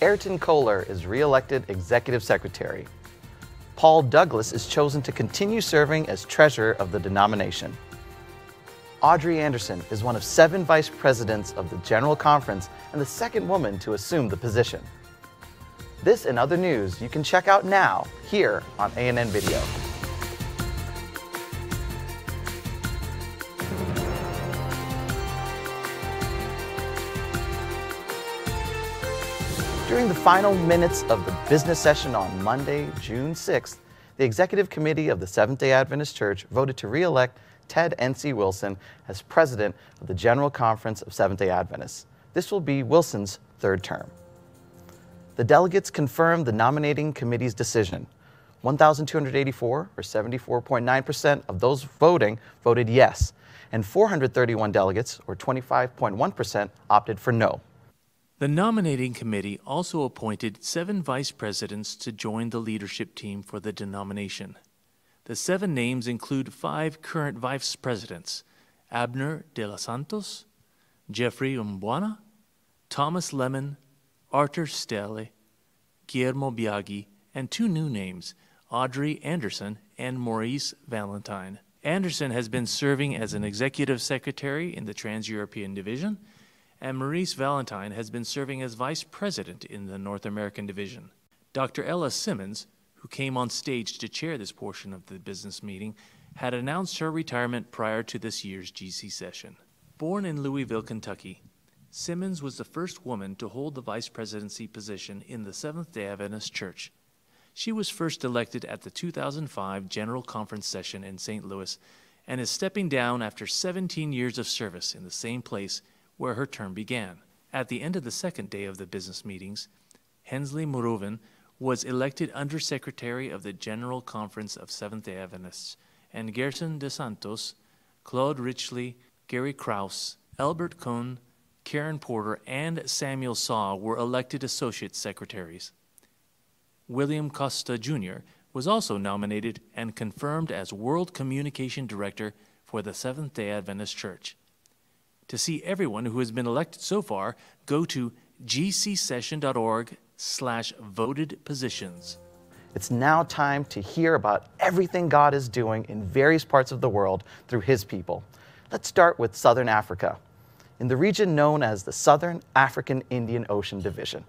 Erton Köhler is re-elected Executive Secretary. Paul Douglas is chosen to continue serving as Treasurer of the denomination. Audrey Anderson is one of seven vice presidents of the General Conference and the second woman to assume the position. This and other news you can check out now here on ANN Video. During the final minutes of the business session on Monday, June 6th, the Executive Committee of the Seventh day Adventist Church voted to re elect Ted N.C. Wilson as President of the General Conference of Seventh day Adventists. This will be Wilson's third term. The delegates confirmed the nominating committee's decision. 1,284, or 74.9% of those voting, voted yes, and 431 delegates, or 25.1%, opted for no. The nominating committee also appointed seven vice presidents to join the leadership team for the denomination. The seven names include five current vice presidents Abner de los Santos, Geoffrey Mbwana, Thomas Lemon, Artur Stele, Guillermo Biaggi, and two new names, Audrey Anderson and Maurice Valentine. Anderson has been serving as an executive secretary in the Trans European Division and Maurice Valentine has been serving as vice president in the North American division. Dr. Ella Simmons, who came on stage to chair this portion of the business meeting, had announced her retirement prior to this year's GC session. Born in Louisville, Kentucky, Simmons was the first woman to hold the vice presidency position in the Seventh day Adventist Church. She was first elected at the 2005 General Conference session in St. Louis and is stepping down after 17 years of service in the same place where her term began. At the end of the second day of the business meetings, Hensley Moorooven was elected Undersecretary of the General Conference of Seventh day Adventists, and Gerson de Santos, Claude Richli, Gary Krause, Elbert Kuhn, Karen Porter, and Samuel Saw were elected Associate Secretaries. William Costa Jr. was also nominated and confirmed as World Communication Director for the Seventh day Adventist Church. To see everyone who has been elected so far, go to gcsession.org slash voted positions. It's now time to hear about everything God is doing in various parts of the world through His people. Let's start with Southern Africa, in the region known as the Southern African Indian Ocean Division.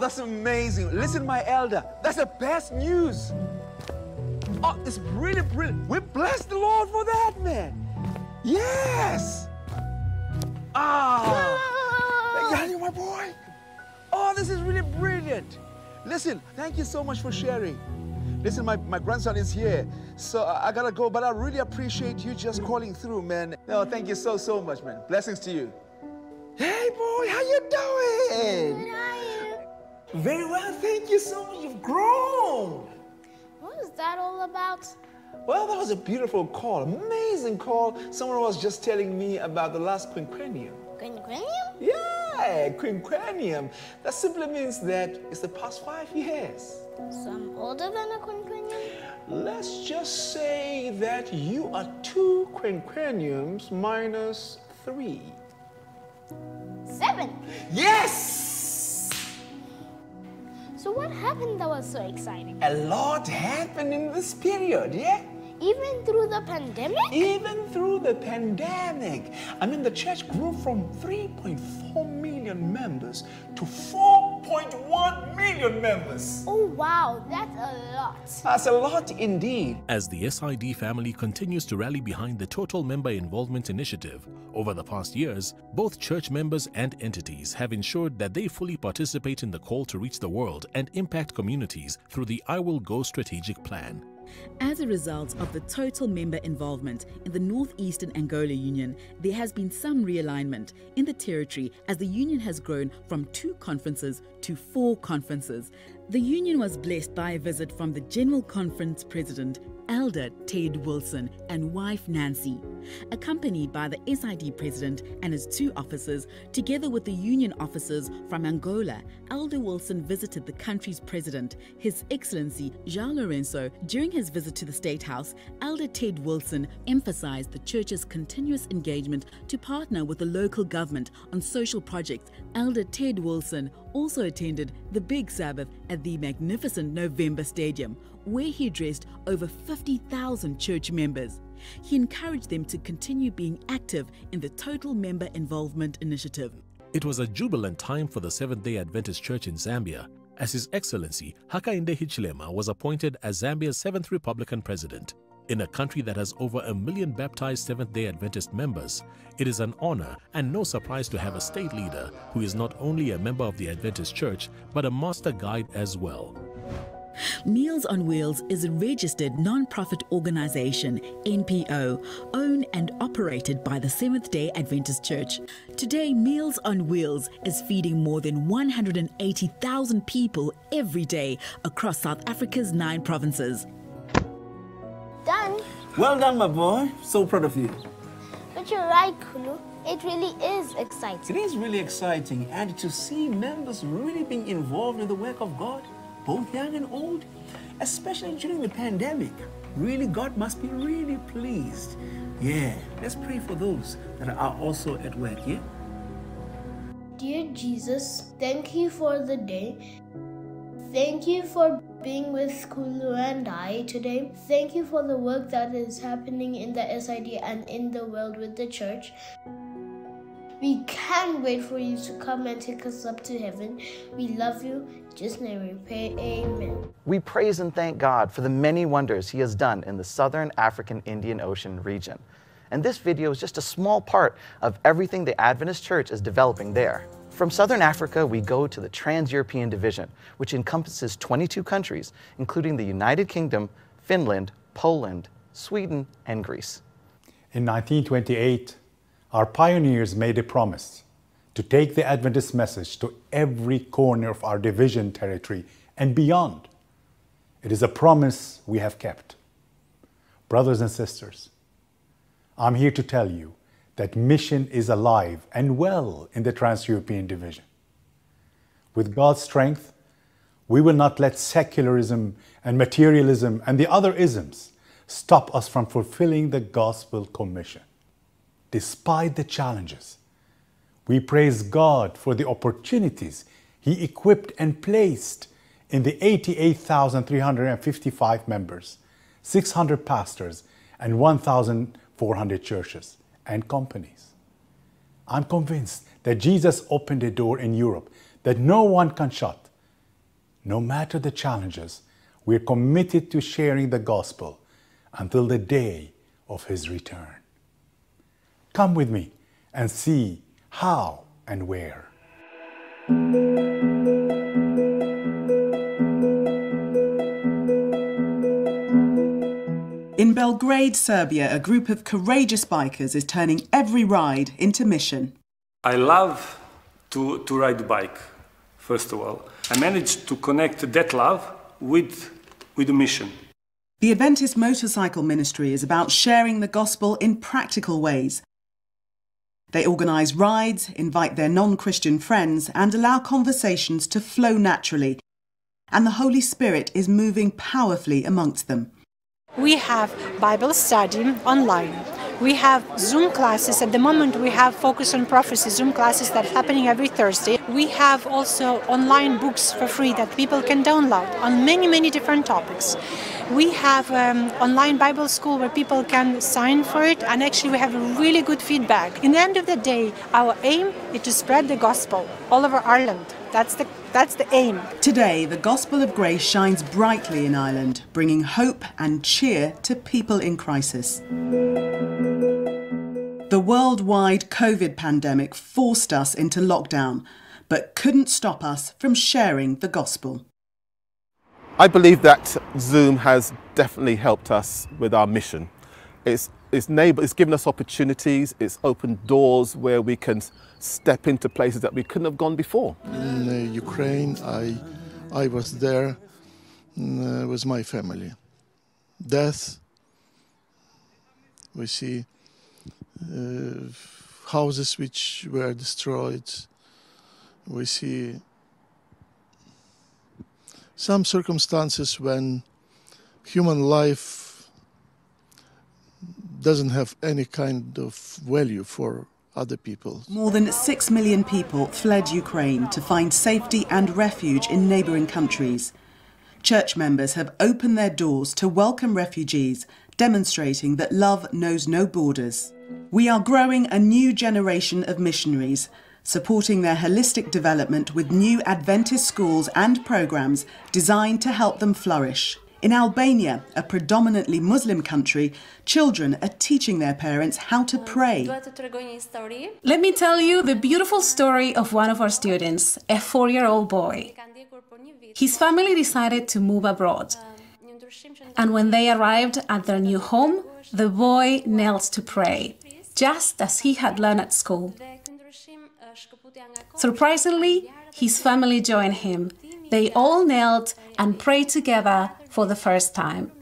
That's amazing. Listen, my elder, that's the best news. Oh, it's really brilliant. We bless the Lord for that, man. Yes. Ah. Yeah, you my boy. Oh, this is really brilliant. Listen, thank you so much for sharing. Listen, my, my grandson is here, so I, I gotta go, but I really appreciate you just calling through, man. No, thank you so, so much, man. Blessings to you. Hey, boy, how you doing? Very well, thank you so much. You've grown. What is that all about? Well, that was a beautiful call, amazing call. Someone was just telling me about the last quinquennium. Quinquennium? Yeah, quinquennium. That simply means that it's the past five years. So I'm older than a quinquennium? Let's just say that you are two quinquenniums minus three. Seven. Yes! So what happened that was so exciting? A lot happened in this period, yeah? Even through the pandemic? Even through the pandemic. I mean, the church grew from 3.4 million members to 4 2.1 million members. Oh, wow, that's a lot. That's a lot indeed. As the SID family continues to rally behind the Total Member Involvement Initiative, over the past years, both church members and entities have ensured that they fully participate in the call to reach the world and impact communities through the I Will Go strategic plan. As a result of the total member involvement in the Northeastern Angola Union, there has been some realignment in the territory as the union has grown from two conferences to four conferences. The union was blessed by a visit from the General Conference President, Elder Ted Wilson, and wife Nancy. Accompanied by the SID president and his two officers, together with the union officers from Angola, Elder Wilson visited the country's president, His Excellency João Lourenço. During his visit to the State House, Elder Ted Wilson emphasized the church's continuous engagement to partner with the local government on social projects. Elder Ted Wilson also attended the Big Sabbath at the magnificent November Stadium, where he addressed over 50,000 church members. He encouraged them to continue being active in the Total Member Involvement Initiative. It was a jubilant time for the Seventh day Adventist Church in Zambia, as His Excellency Hakainde Hichilema was appointed as Zambia's seventh Republican president. In a country that has over a million baptized Seventh day Adventist members, it is an honor and no surprise to have a state leader who is not only a member of the Adventist Church but a master guide as well. Meals on Wheels is a registered non-profit organization, NPO, owned and operated by the Seventh Day Adventist Church. Today, Meals on Wheels is feeding more than 180,000 people every day across South Africa's nine provinces. Well done, my boy. So proud of you. But you're right, Kulu. It really is exciting. It is really exciting, and to see members really being involved in the work of God, both young and old, especially during the pandemic. Really, God must be really pleased. Yeah, let's pray for those that are also at work, yeah? Dear Jesus, thank you for the day. Thank you for being with Kulu and I today. Thank you for the work that is happening in the SID and in the world with the church. We can't wait for you to come and take us up to heaven. We love you. Just name we pray. Amen. We praise and thank God for the many wonders He has done in the southern African Indian Ocean region. And this video is just a small part of everything the Adventist Church is developing there. From southern Africa, we go to the Trans European Division, which encompasses 22 countries, including the United Kingdom, Finland, Poland, Sweden, and Greece. In 1928, our pioneers made a promise to take the Adventist message to every corner of our division territory and beyond. It is a promise we have kept. Brothers and sisters, I'm here to tell you that mission is alive and well in the Trans European Division. With God's strength, we will not let secularism and materialism and the other isms stop us from fulfilling the gospel commission. Despite the challenges, we praise God for the opportunities He equipped and placed in the 88,355 members, 600 pastors, and 1,400 churches and companies. I'm convinced that Jesus opened a door in Europe that no one can shut. No matter the challenges, we're committed to sharing the gospel until the day of His return. Come with me and see how and where. Belgrade, Serbia, a group of courageous bikers is turning every ride into mission. I love to, to ride bike, first of all. I managed to connect that love with, with the mission. The Adventist Motorcycle Ministry is about sharing the gospel in practical ways. They organise rides, invite their non Christian friends, and allow conversations to flow naturally. And the Holy Spirit is moving powerfully amongst them. We have Bible study online. We have Zoom classes. At the moment, we have Focus on Prophecy Zoom classes that are happening every Thursday. We have also online books for free that people can download on many, many different topics. We have um, online Bible school where people can sign for it, and actually, we have really good feedback. In the end of the day, our aim is to spread the gospel all over Ireland. That's the That's the aim. Today, the gospel of grace shines brightly in Ireland, bringing hope and cheer to people in crisis. The worldwide COVID pandemic forced us into lockdown, but couldn't stop us from sharing the gospel. I believe that Zoom has definitely helped us with our mission. It's, it's, neighbor, it's given us opportunities, it's opened doors where we can step into places that we couldn't have gone before. In uh, Ukraine, I, I was there uh, with my family. Death, we see uh, houses which were destroyed, we see some circumstances when human life doesn't have any kind of value for other people. More than six million people fled Ukraine to find safety and refuge in neighbouring countries. Church members have opened their doors to welcome refugees, demonstrating that love knows no borders. We are growing a new generation of missionaries, supporting their holistic development with new Adventist schools and programs designed to help them flourish. In Albania, a predominantly Muslim country, children are teaching their parents how to pray. Let me tell you the beautiful story of one of our students, a four year old boy. His family decided to move abroad. And when they arrived at their new home, the boy knelt to pray, just as he had learned at school. Surprisingly, his family joined him. They all knelt and prayed together for the first time.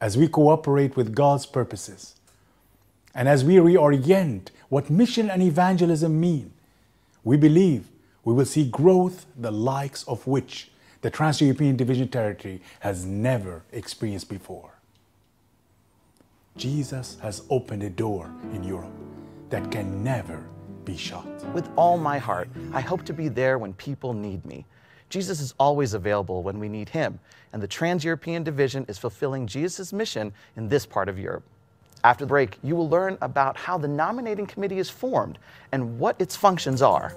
As we cooperate with God's purposes, and as we reorient what mission and evangelism mean, we believe we will see growth the likes of which the Trans European Division Territory has never experienced before. Jesus has opened a door in Europe that can never be shut. With all my heart, I hope to be there when people need me. Jesus is always available when we need him, and the Trans European Division is fulfilling Jesus' mission in this part of Europe. After the break, you will learn about how the nominating committee is formed and what its functions are.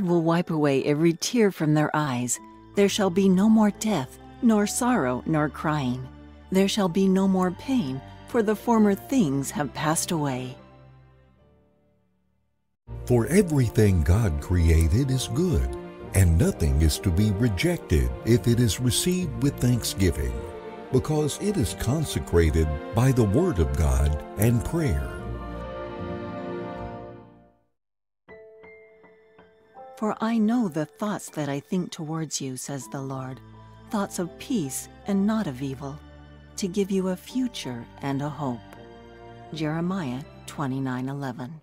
God will wipe away every tear from their eyes. There shall be no more death, nor sorrow, nor crying. There shall be no more pain, for the former things have passed away. For everything God created is good, and nothing is to be rejected if it is received with thanksgiving, because it is consecrated by the Word of God and prayer. For I know the thoughts that I think towards you, says the Lord, thoughts of peace and not of evil, to give you a future and a hope. Jeremiah 29:11.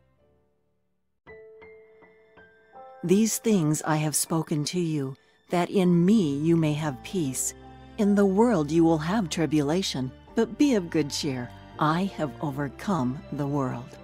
These things I have spoken to you, that in me you may have peace. In the world you will have tribulation, but be of good cheer. I have overcome the world.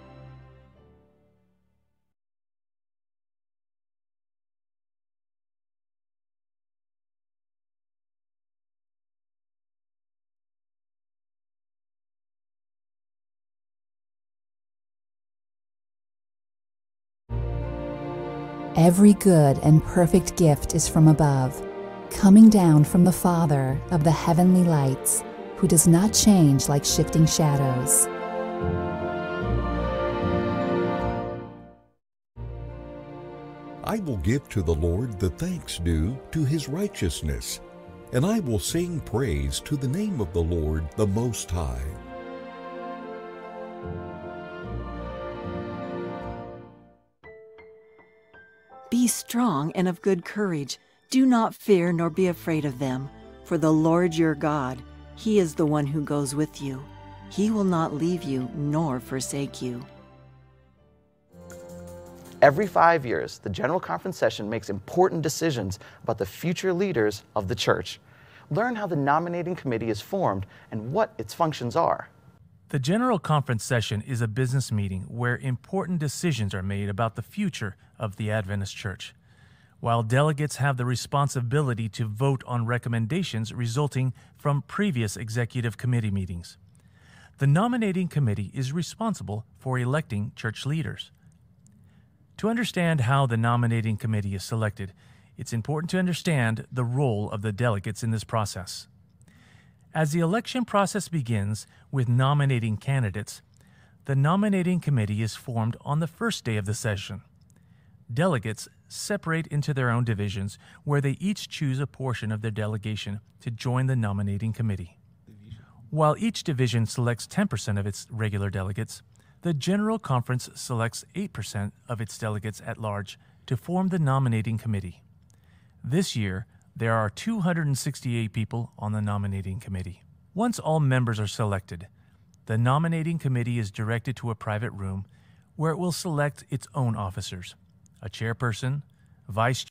Every good and perfect gift is from above, coming down from the Father of the heavenly lights, who does not change like shifting shadows. I will give to the Lord the thanks due to his righteousness, and I will sing praise to the name of the Lord the Most High. Be strong and of good courage. Do not fear nor be afraid of them, for the Lord your God, He is the one who goes with you. He will not leave you nor forsake you. Every five years, the General Conference session makes important decisions about the future leaders of the church. Learn how the nominating committee is formed and what its functions are. The General Conference session is a business meeting where important decisions are made about the future of the Adventist Church, while delegates have the responsibility to vote on recommendations resulting from previous executive committee meetings. The nominating committee is responsible for electing church leaders. To understand how the nominating committee is selected, it's important to understand the role of the delegates in this process. As the election process begins with nominating candidates, the nominating committee is formed on the first day of the session. Delegates separate into their own divisions where they each choose a portion of their delegation to join the nominating committee. While each division selects 10% of its regular delegates, the General Conference selects 8% of its delegates at large to form the nominating committee. This year, there are 268 people on the nominating committee. Once all members are selected, the nominating committee is directed to a private room where it will select its own officers a chairperson, vice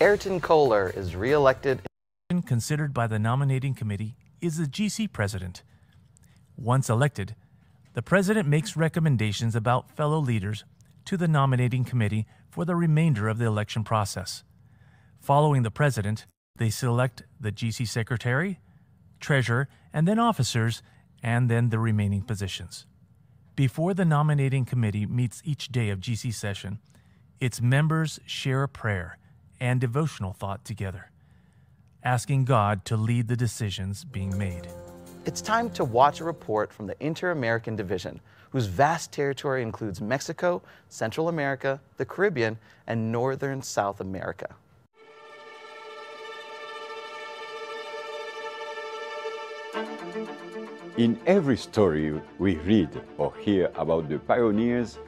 Erton Köhler is re-elected. Considered by the nominating committee is the GC president. Once elected, the president makes recommendations about fellow leaders to the nominating committee for the remainder of the election process. Following the president, they select the GC secretary, treasurer, and then officers, and then the remaining positions. Before the nominating committee meets each day of GC session, its members share a prayer and devotional thought together, asking God to lead the decisions being made. It's time to watch a report from the Inter American Division, whose vast territory includes Mexico, Central America, the Caribbean, and Northern South America. In every story we read or hear about the pioneers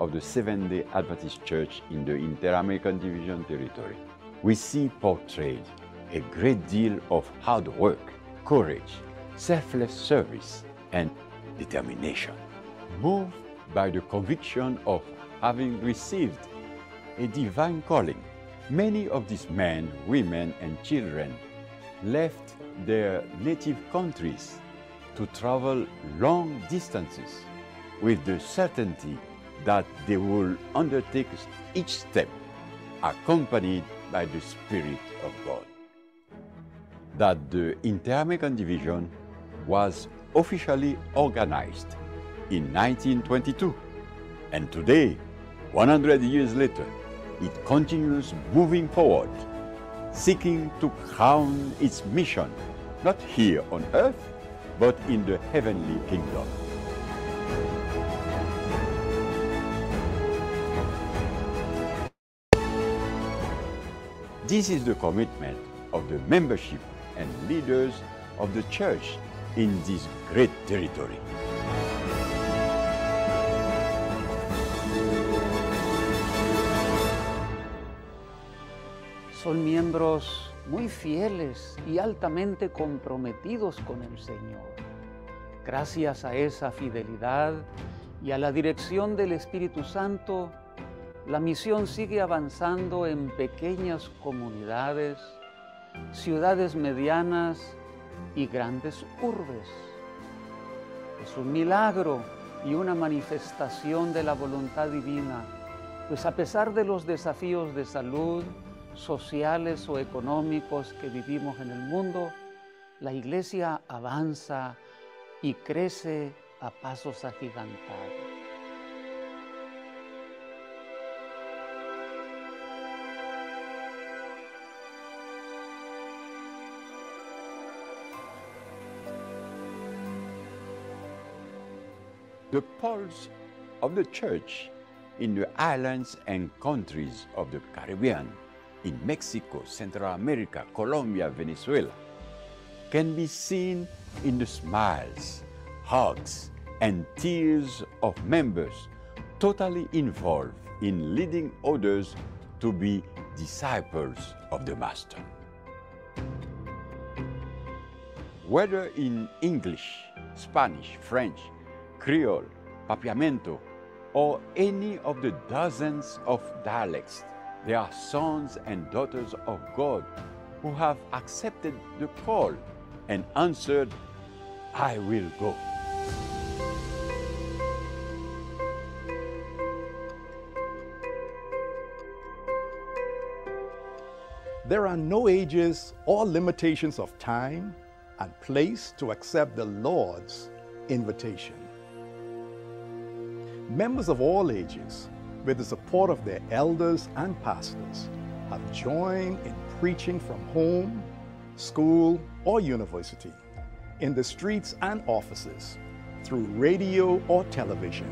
of the Seventh day Adventist Church in the Inter American Division territory, we see portrayed a great deal of hard work, courage, selfless service, and determination. Moved by the conviction of having received a divine calling, many of these men, women, and children left their native countries to travel long distances with the certainty that they will undertake each step accompanied by the Spirit of God. That the Inter-American Division was officially organized in 1922 and today 100 years later, it continues moving forward, seeking to crown its mission, not here on earth, but in the heavenly kingdom. This is the commitment of the membership and leaders of the church in this great territory. Son miembros muy fieles y altamente comprometidos con el Señor. Gracias a esa fidelidad y a la dirección del Espíritu Santo, la misión sigue avanzando en pequeñas comunidades, ciudades medianas y grandes urbes. Es un milagro y una manifestación de la voluntad divina, pues a pesar de los desafíos de salud, sociales o económicos que vivimos en el mundo, la iglesia avanza y crece a pasos agigantados. The pulse of the church in the islands and countries of the Caribbean, in Mexico, Central America, Colombia, Venezuela, can be seen in the smiles, hugs, and tears of members totally involved in leading others to be disciples of the Master. Whether in English, Spanish, French, Creole, Papiamento, or any of the dozens of dialects, they are sons and daughters of God who have accepted the call and answered, I will go. There are no ages or limitations of time and place to accept the Lord's invitation. Members of all ages, with the support of their elders and pastors, have joined in preaching from home, school, or university, in the streets and offices, through radio or television,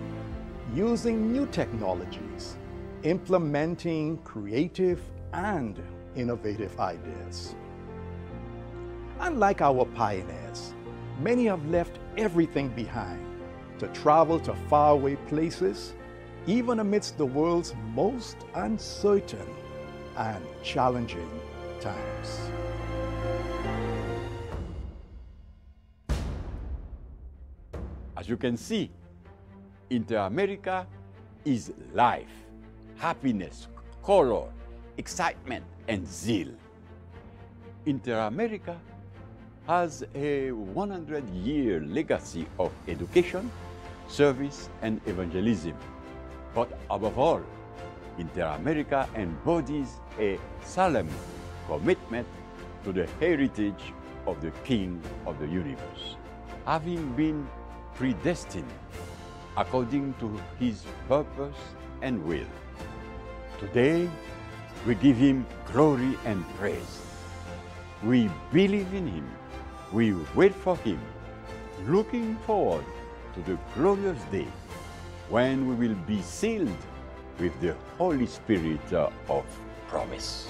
using new technologies, implementing creative and innovative ideas. Unlike our pioneers, many have left everything behind to travel to faraway places, even amidst the world's most uncertain and challenging times. As you can see, Inter-America is life, happiness, color, excitement, and zeal. Inter-America has a 100-year legacy of education, service, and evangelism. But above all, Inter-America embodies a solemn commitment to the heritage of the King of the universe, having been predestined according to his purpose and will. Today, we give him glory and praise. We believe in him. We wait for him, looking forward to the glorious day when we will be sealed with the Holy Spirit of promise.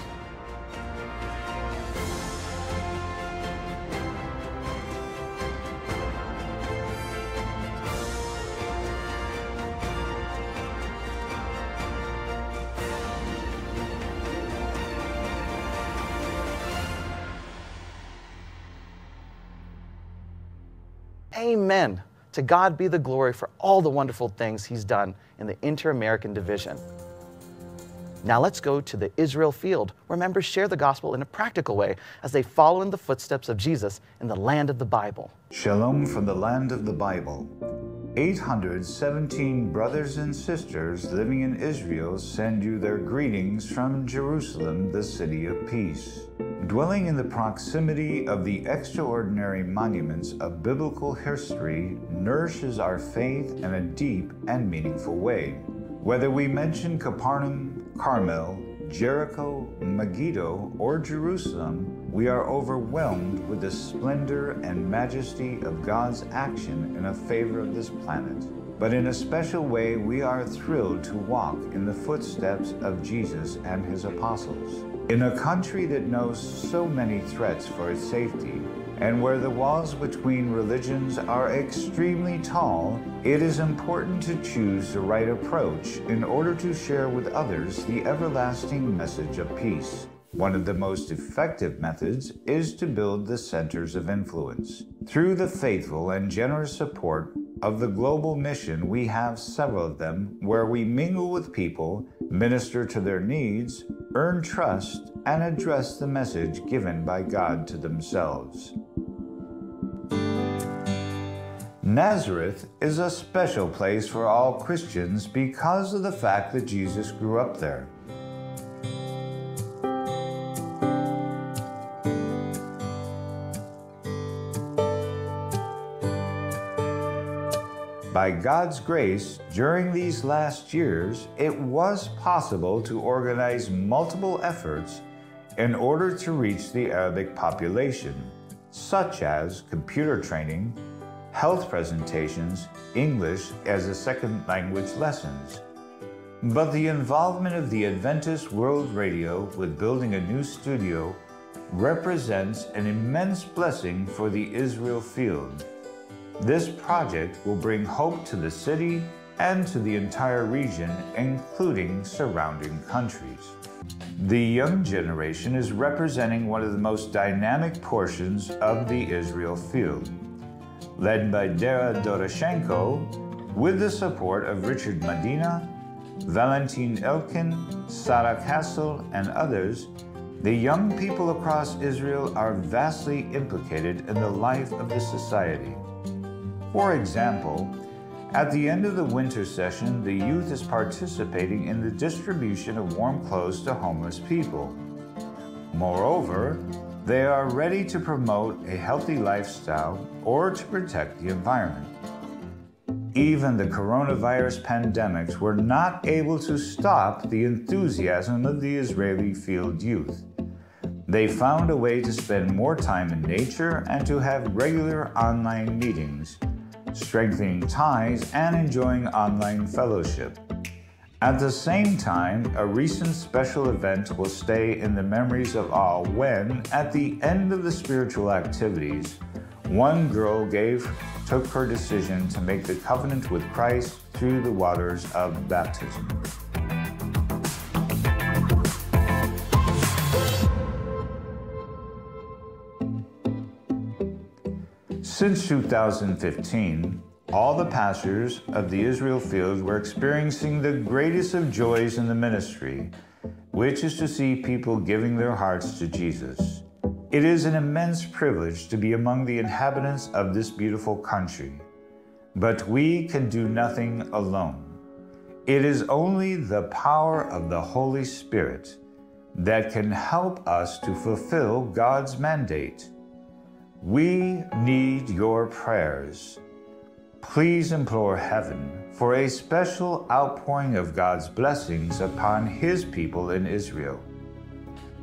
To God be the glory for all the wonderful things He's done in the Inter American Division. Now let's go to the Israel field, where members share the gospel in a practical way as they follow in the footsteps of Jesus in the land of the Bible. Shalom from the land of the Bible. 817 brothers and sisters living in Israel send you their greetings from Jerusalem, the city of peace. Dwelling in the proximity of the extraordinary monuments of biblical history nourishes our faith in a deep and meaningful way. Whether we mention Capernaum, Carmel, Jericho, Megiddo, or Jerusalem, we are overwhelmed with the splendor and majesty of God's action in a favor of this planet. But in a special way, we are thrilled to walk in the footsteps of Jesus and his apostles. In a country that knows so many threats for its safety, and where the walls between religions are extremely tall, it is important to choose the right approach in order to share with others the everlasting message of peace. One of the most effective methods is to build the centers of influence. Through the faithful and generous support of the global mission, we have several of them where we mingle with people, minister to their needs, earn trust, and address the message given by God to themselves. Nazareth is a special place for all Christians because of the fact that Jesus grew up there. By God's grace, during these last years, it was possible to organize multiple efforts in order to reach the Arabic population, such as computer training, health presentations, English as a second language lessons. But the involvement of the Adventist World Radio with building a new studio represents an immense blessing for the Israel field. This project will bring hope to the city and to the entire region, including surrounding countries. The young generation is representing one of the most dynamic portions of the Israel field led by Dara Doroshenko, with the support of Richard Medina, Valentin Elkin, Sarah Castle, and others, the young people across Israel are vastly implicated in the life of the society. For example, at the end of the winter session, the youth is participating in the distribution of warm clothes to homeless people. Moreover, they are ready to promote a healthy lifestyle or to protect the environment. Even the coronavirus pandemics were not able to stop the enthusiasm of the Israeli field youth. They found a way to spend more time in nature and to have regular online meetings, strengthening ties and enjoying online fellowship. At the same time, a recent special event will stay in the memories of ah all when, at the end of the spiritual activities, one girl gave took her decision to make the covenant with Christ through the waters of baptism. Since 2015, all the pastors of the Israel field were experiencing the greatest of joys in the ministry, which is to see people giving their hearts to Jesus. It is an immense privilege to be among the inhabitants of this beautiful country. But we can do nothing alone. It is only the power of the Holy Spirit that can help us to fulfill God's mandate. We need your prayers. Please implore heaven for a special outpouring of God's blessings upon His people in Israel.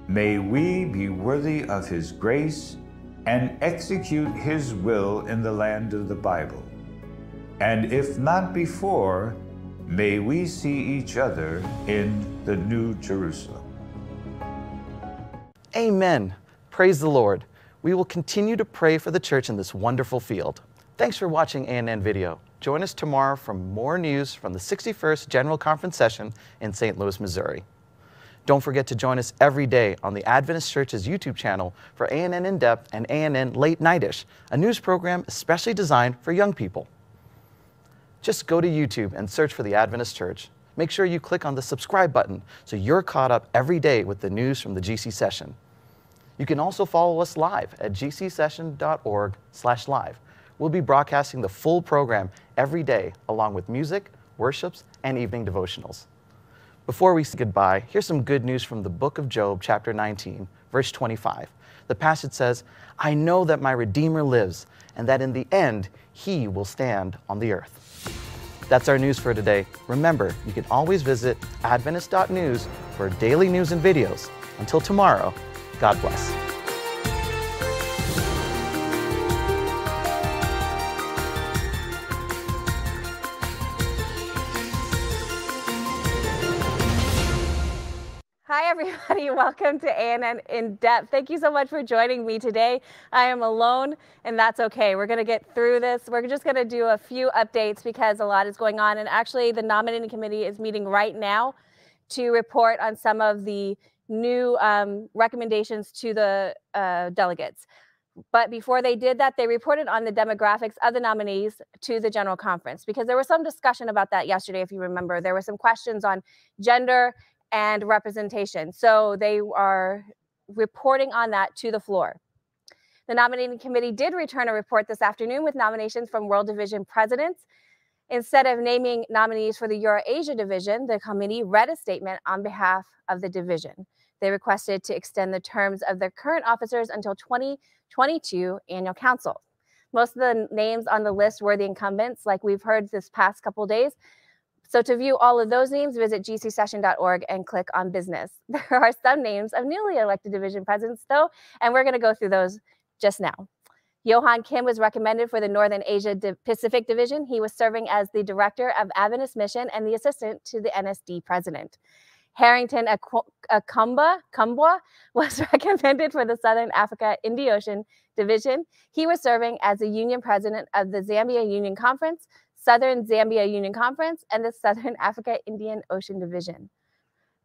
May we be worthy of His grace and execute His will in the land of the Bible. And if not before, may we see each other in the New Jerusalem. Amen. Praise the Lord. We will continue to pray for the church in this wonderful field. Thanks for watching ANN Video. Join us tomorrow for more news from the 61st General Conference session in St. Louis, Missouri. Don't forget to join us every day on the Adventist Church's YouTube channel for ANN In Depth and ANN Late Nightish, a news program especially designed for young people. Just go to YouTube and search for the Adventist Church. Make sure you click on the subscribe button so you're caught up every day with the news from the GC session. You can also follow us live at gcsession.org/live We'll be broadcasting the full program every day, along with music, worships, and evening devotionals. Before we say goodbye, here's some good news from the book of Job, chapter 19, verse 25. The passage says, I know that my Redeemer lives, and that in the end he will stand on the earth. That's our news for today. Remember, you can always visit Adventist.news for daily news and videos. Until tomorrow, God bless. Hi, everybody. Welcome to ANN In Depth. Thank you so much for joining me today. I am alone, and that's okay. We're going to get through this. We're just going to do a few updates because a lot is going on. And actually, the nominating committee is meeting right now to report on some of the new um, recommendations to the uh, delegates. But before they did that, they reported on the demographics of the nominees to the General Conference because there was some discussion about that yesterday, if you remember. There were some questions on gender and representation. So they are reporting on that to the floor. The nominating committee did return a report this afternoon with nominations from World Division presidents. Instead of naming nominees for the Eurasia division, the committee read a statement on behalf of the division. They requested to extend the terms of their current officers until 2022 annual council. Most of the names on the list were the incumbents, like we've heard this past couple days, so to view all of those names, visit gcsession.org and click on business. There are some names of newly elected division presidents though, and we're gonna go through those just now. Johan Kim was recommended for the Northern Asia Pacific Division. He was serving as the director of Adventist Mission and the assistant to the NSD president. Harrington Akumba Kumbwa was recommended for the Southern Africa Indo-Ocean Division. He was serving as the union president of the Zambia Union Conference, Southern Zambia Union Conference, and the Southern Africa Indian Ocean Division.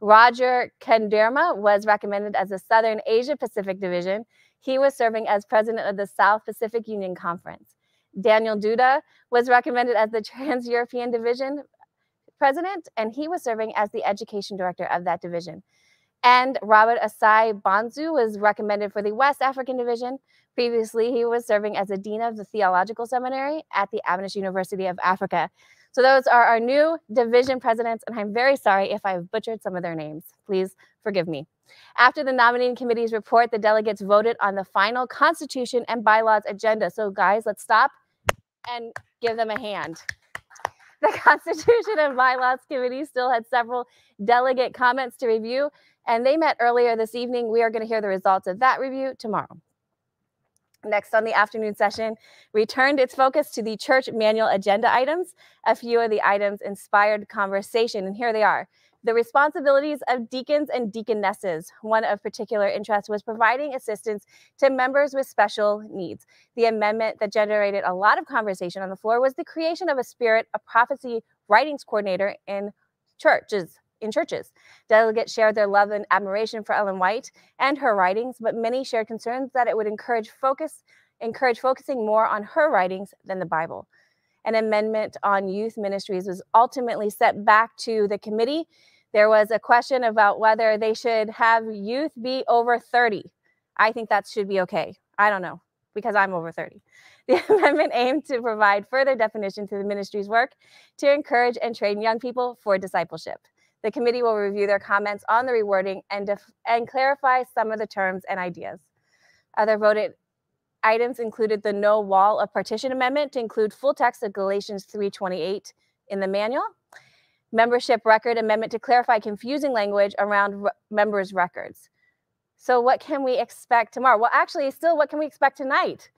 Roger Caderma was recommended as the Southern Asia Pacific Division. He was serving as president of the South Pacific Union Conference. Daniel Duda was recommended as the Trans European Division president, and he was serving as the education director of that division. And Robert Osei-Bonsu was recommended for the West African Division. Previously, he was serving as the Dean of the Theological Seminary at the Adventist University of Africa. So those are our new division presidents, and I'm very sorry if I've butchered some of their names. Please forgive me. After the nominating committee's report, the delegates voted on the final constitution and bylaws agenda. So guys, let's stop and give them a hand. The Constitution and Bylaws Committee still had several delegate comments to review, and they met earlier this evening. We are going to hear the results of that review tomorrow. Next on the afternoon session, returned its focus to the church manual agenda items. A few of the items inspired conversation, and here they are. The responsibilities of deacons and deaconesses. One of particular interest was providing assistance to members with special needs. The amendment that generated a lot of conversation on the floor was the creation of a spirit of prophecy writings coordinator in churches in churches. Delegates shared their love and admiration for Ellen White and her writings, but many shared concerns that it would encourage focus, encourage focusing more on her writings than the Bible. An amendment on youth ministries was ultimately set back to the committee. There was a question about whether they should have youth be over 30. I think that should be okay. I don't know because I'm over 30. The amendment aimed to provide further definition to the ministry's work to encourage and train young people for discipleship. The committee will review their comments on the rewording and, and clarify some of the terms and ideas. Other voted items included the no wall of partition amendment to include full text of Galatians 3:28 in the manual, membership record amendment to clarify confusing language around members' records. So what can we expect tomorrow? Well, actually, still, what can we expect tonight?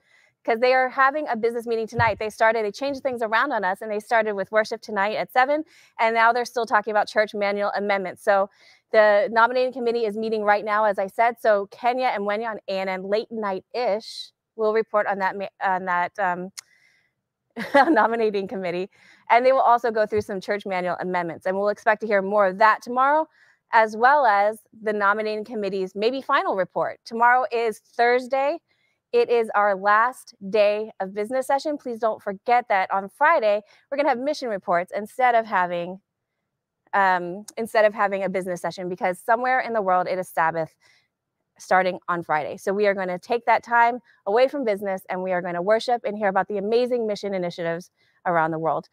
because they are having a business meeting tonight. They started, they changed things around on us and they started with worship tonight at seven. And now they're still talking about church manual amendments. So the nominating committee is meeting right now, as I said. So Kenya and Wenya on ANN late night ish will report on that, on that um, nominating committee. And they will also go through some church manual amendments. And we'll expect to hear more of that tomorrow as well as the nominating committee's maybe final report. Tomorrow is Thursday. It is our last day of business session. Please don't forget that on Friday, we're going to have mission reports instead of having um, instead of having a business session because somewhere in the world it is Sabbath starting on Friday. So we are going to take that time away from business and we are going to worship and hear about the amazing mission initiatives around the world.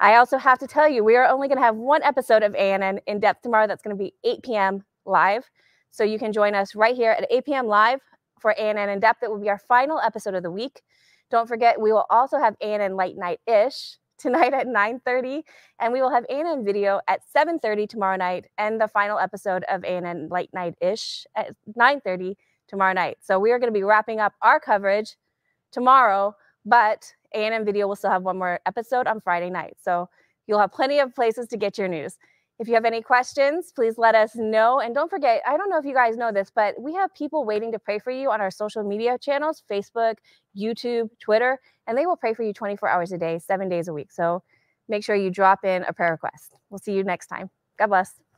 I also have to tell you, we are only going to have one episode of ANN in depth tomorrow. That's going to be 8 p.m. live. So you can join us right here at 8 p.m. live for ANN in depth. It will be our final episode of the week. Don't forget, we will also have ANN Late Night Ish tonight at 9:30, and we will have ANN video at 7:30 tomorrow night, and the final episode of ANN Late Night Ish at 9:30 tomorrow night. So we are going to be wrapping up our coverage tomorrow, but ANN video will still have one more episode on Friday night. So you'll have plenty of places to get your news. If you have any questions, please let us know. And don't forget, I don't know if you guys know this, but we have people waiting to pray for you on our social media channels Facebook, YouTube, Twitter, and they will pray for you 24 hours a day, seven days a week. So make sure you drop in a prayer request. We'll see you next time. God bless.